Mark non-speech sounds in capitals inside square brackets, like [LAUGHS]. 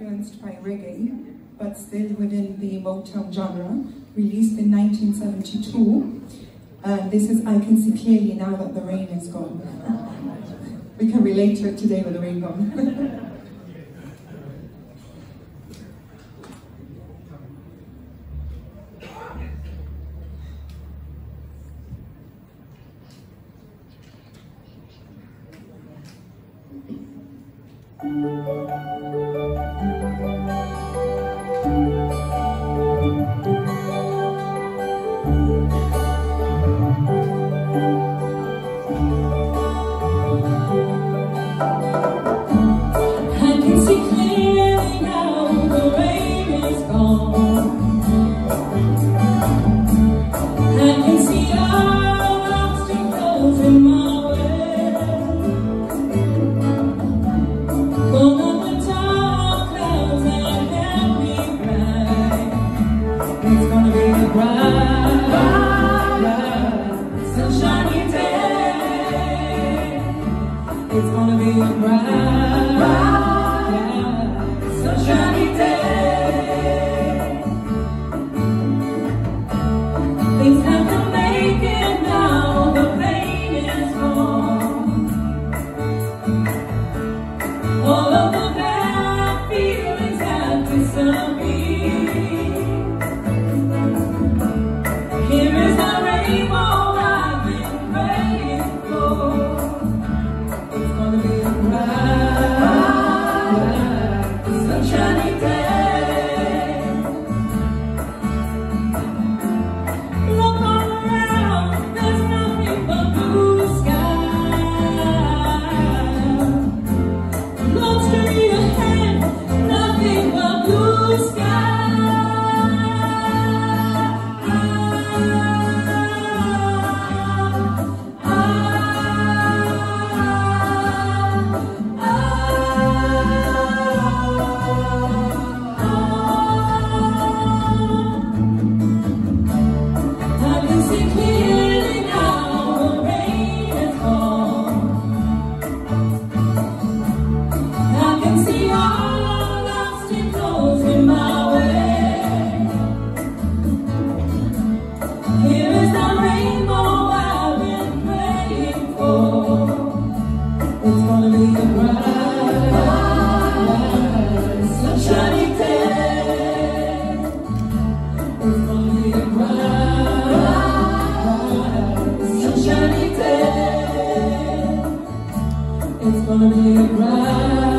influenced by reggae, but still within the Motown genre, released in 1972. Uh, this is I Can See Clearly Now That the Rain Is Gone. [LAUGHS] we can relate to it today with the rain gone. [LAUGHS] gonna be a bright, bright, yeah. sunshiny day. It's gonna be right.